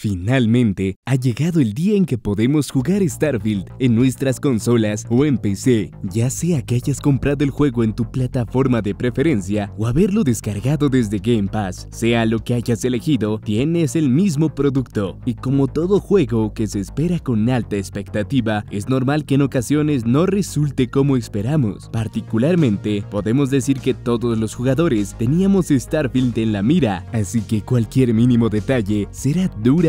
Finalmente, ha llegado el día en que podemos jugar Starfield en nuestras consolas o en PC, ya sea que hayas comprado el juego en tu plataforma de preferencia o haberlo descargado desde Game Pass. Sea lo que hayas elegido, tienes el mismo producto. Y como todo juego que se espera con alta expectativa, es normal que en ocasiones no resulte como esperamos. Particularmente, podemos decir que todos los jugadores teníamos Starfield en la mira, así que cualquier mínimo detalle será dura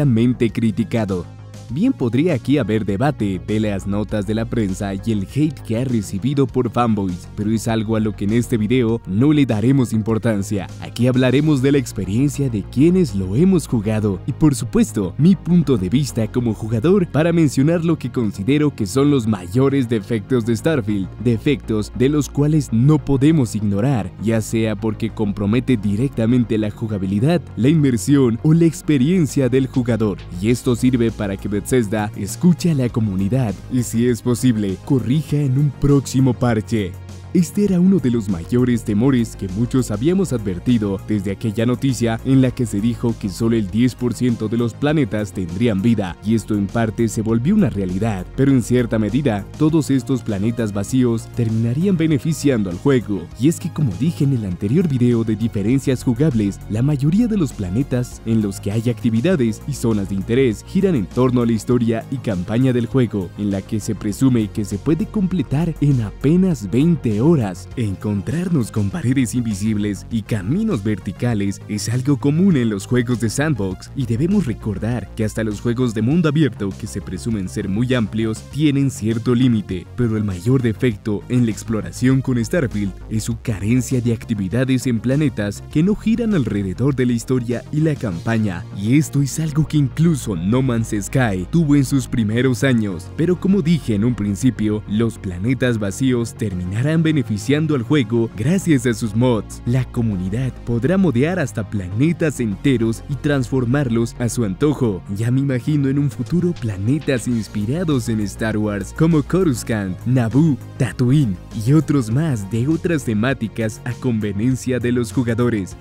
criticado. Bien podría aquí haber debate de las notas de la prensa y el hate que ha recibido por fanboys, pero es algo a lo que en este video no le daremos importancia. Aquí hablaremos de la experiencia de quienes lo hemos jugado y por supuesto mi punto de vista como jugador para mencionar lo que considero que son los mayores defectos de Starfield, defectos de los cuales no podemos ignorar, ya sea porque compromete directamente la jugabilidad, la inmersión o la experiencia del jugador. Y esto sirve para que Bethesda escucha a la comunidad y si es posible, corrija en un próximo parche. Este era uno de los mayores temores que muchos habíamos advertido desde aquella noticia en la que se dijo que solo el 10% de los planetas tendrían vida, y esto en parte se volvió una realidad, pero en cierta medida, todos estos planetas vacíos terminarían beneficiando al juego, y es que como dije en el anterior video de diferencias jugables, la mayoría de los planetas en los que hay actividades y zonas de interés giran en torno a la historia y campaña del juego, en la que se presume que se puede completar en apenas 20 horas. Encontrarnos con paredes invisibles y caminos verticales es algo común en los juegos de sandbox y debemos recordar que hasta los juegos de mundo abierto que se presumen ser muy amplios tienen cierto límite, pero el mayor defecto en la exploración con Starfield es su carencia de actividades en planetas que no giran alrededor de la historia y la campaña, y esto es algo que incluso No Man's Sky tuvo en sus primeros años, pero como dije en un principio, los planetas vacíos terminarán beneficiando al juego gracias a sus mods. La comunidad podrá modear hasta planetas enteros y transformarlos a su antojo. Ya me imagino en un futuro planetas inspirados en Star Wars como Coruscant, Naboo, Tatooine y otros más de otras temáticas a conveniencia de los jugadores.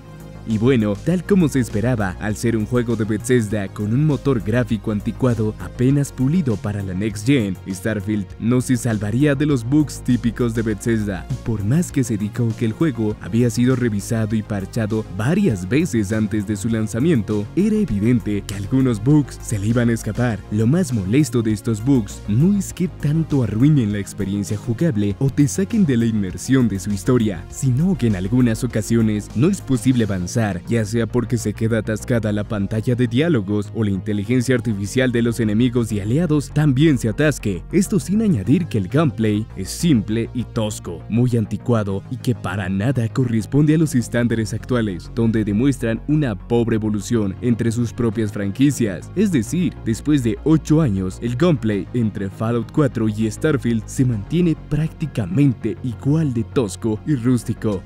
Y bueno, tal como se esperaba, al ser un juego de Bethesda con un motor gráfico anticuado apenas pulido para la Next Gen, Starfield no se salvaría de los bugs típicos de Bethesda. Y por más que se dijo que el juego había sido revisado y parchado varias veces antes de su lanzamiento, era evidente que algunos bugs se le iban a escapar. Lo más molesto de estos bugs no es que tanto arruinen la experiencia jugable o te saquen de la inmersión de su historia, sino que en algunas ocasiones no es posible avanzar ya sea porque se queda atascada la pantalla de diálogos o la inteligencia artificial de los enemigos y aliados también se atasque. Esto sin añadir que el gameplay es simple y tosco, muy anticuado y que para nada corresponde a los estándares actuales, donde demuestran una pobre evolución entre sus propias franquicias. Es decir, después de 8 años, el gameplay entre Fallout 4 y Starfield se mantiene prácticamente igual de tosco y rústico.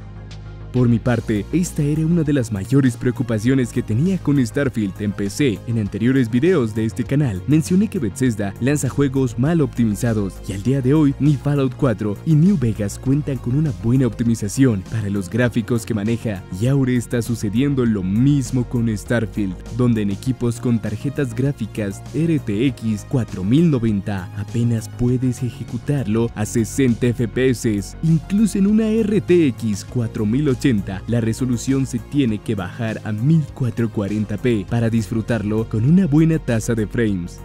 Por mi parte, esta era una de las mayores preocupaciones que tenía con Starfield en PC. En anteriores videos de este canal mencioné que Bethesda lanza juegos mal optimizados y al día de hoy ni Fallout 4 y New Vegas cuentan con una buena optimización para los gráficos que maneja y ahora está sucediendo lo mismo con Starfield, donde en equipos con tarjetas gráficas RTX 4090 apenas puedes ejecutarlo a 60 FPS, incluso en una RTX 4080 la resolución se tiene que bajar a 1440p para disfrutarlo con una buena tasa de frames.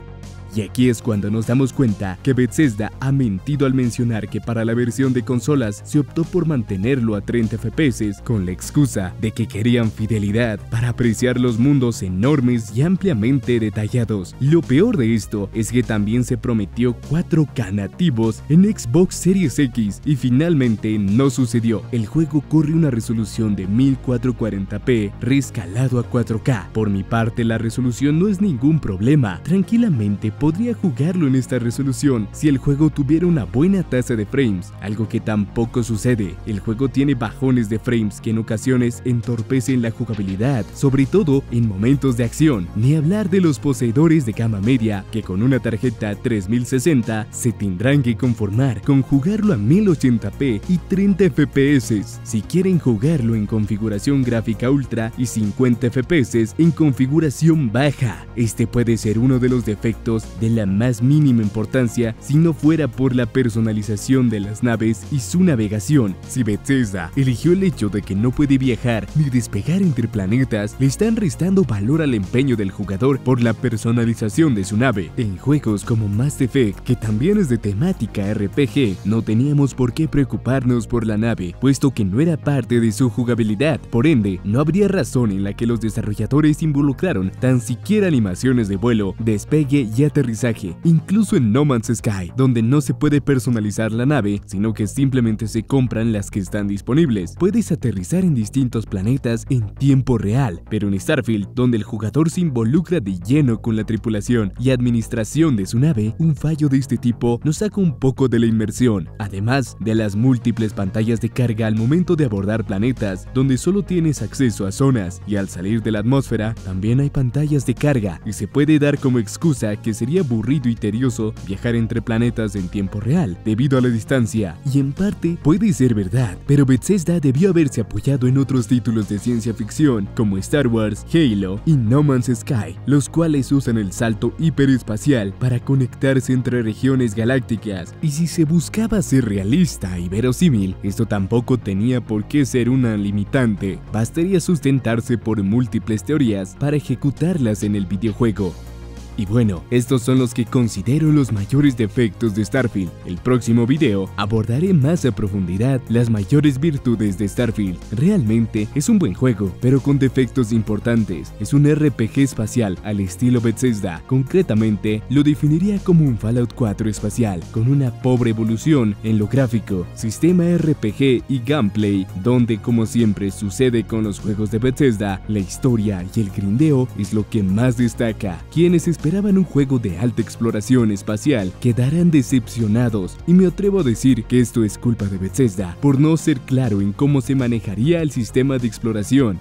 Y aquí es cuando nos damos cuenta que Bethesda ha mentido al mencionar que para la versión de consolas se optó por mantenerlo a 30 FPS con la excusa de que querían fidelidad para apreciar los mundos enormes y ampliamente detallados. Lo peor de esto es que también se prometió 4K nativos en Xbox Series X y finalmente no sucedió. El juego corre una resolución de 1440p rescalado a 4K. Por mi parte la resolución no es ningún problema, tranquilamente podría jugarlo en esta resolución si el juego tuviera una buena tasa de frames, algo que tampoco sucede. El juego tiene bajones de frames que en ocasiones entorpecen la jugabilidad, sobre todo en momentos de acción, ni hablar de los poseedores de gama media que con una tarjeta 3060 se tendrán que conformar con jugarlo a 1080p y 30 fps si quieren jugarlo en configuración gráfica ultra y 50 fps en configuración baja. Este puede ser uno de los defectos de la más mínima importancia si no fuera por la personalización de las naves y su navegación. Si Bethesda eligió el hecho de que no puede viajar ni despegar entre planetas, le están restando valor al empeño del jugador por la personalización de su nave. En juegos como Mass Effect, que también es de temática RPG, no teníamos por qué preocuparnos por la nave, puesto que no era parte de su jugabilidad. Por ende, no habría razón en la que los desarrolladores involucraron tan siquiera animaciones de vuelo, despegue y incluso en No Man's Sky, donde no se puede personalizar la nave, sino que simplemente se compran las que están disponibles. Puedes aterrizar en distintos planetas en tiempo real, pero en Starfield, donde el jugador se involucra de lleno con la tripulación y administración de su nave, un fallo de este tipo nos saca un poco de la inmersión, además de las múltiples pantallas de carga al momento de abordar planetas, donde solo tienes acceso a zonas, y al salir de la atmósfera también hay pantallas de carga, y se puede dar como excusa que sería aburrido y tedioso viajar entre planetas en tiempo real, debido a la distancia, y en parte puede ser verdad, pero Bethesda debió haberse apoyado en otros títulos de ciencia ficción como Star Wars, Halo y No Man's Sky, los cuales usan el salto hiperespacial para conectarse entre regiones galácticas, y si se buscaba ser realista y verosímil, esto tampoco tenía por qué ser una limitante, bastaría sustentarse por múltiples teorías para ejecutarlas en el videojuego. Y bueno, estos son los que considero los mayores defectos de Starfield. El próximo video abordaré más a profundidad las mayores virtudes de Starfield. Realmente es un buen juego, pero con defectos importantes. Es un RPG espacial al estilo Bethesda. Concretamente, lo definiría como un Fallout 4 espacial, con una pobre evolución en lo gráfico, sistema RPG y gameplay, donde como siempre sucede con los juegos de Bethesda, la historia y el grindeo es lo que más destaca. Esperaban un juego de alta exploración espacial quedarán decepcionados y me atrevo a decir que esto es culpa de Bethesda por no ser claro en cómo se manejaría el sistema de exploración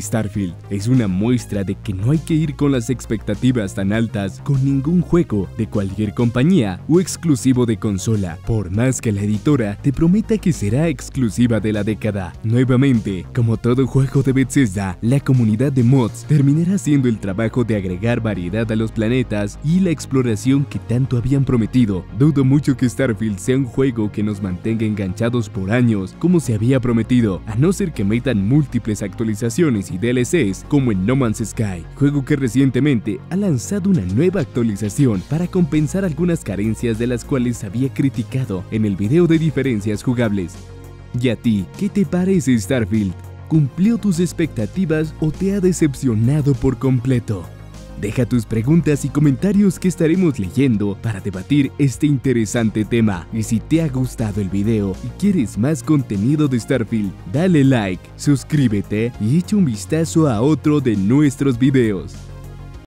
Starfield es una muestra de que no hay que ir con las expectativas tan altas con ningún juego de cualquier compañía o exclusivo de consola, por más que la editora te prometa que será exclusiva de la década. Nuevamente, como todo juego de Bethesda, la comunidad de mods terminará haciendo el trabajo de agregar variedad a los planetas y la exploración que tanto habían prometido. Dudo mucho que Starfield sea un juego que nos mantenga enganchados por años como se había prometido, a no ser que metan múltiples actualizaciones y DLCs como en No Man's Sky, juego que recientemente ha lanzado una nueva actualización para compensar algunas carencias de las cuales había criticado en el video de diferencias jugables. ¿Y a ti, qué te parece Starfield? ¿Cumplió tus expectativas o te ha decepcionado por completo? Deja tus preguntas y comentarios que estaremos leyendo para debatir este interesante tema. Y si te ha gustado el video y quieres más contenido de Starfield, dale like, suscríbete y echa un vistazo a otro de nuestros videos.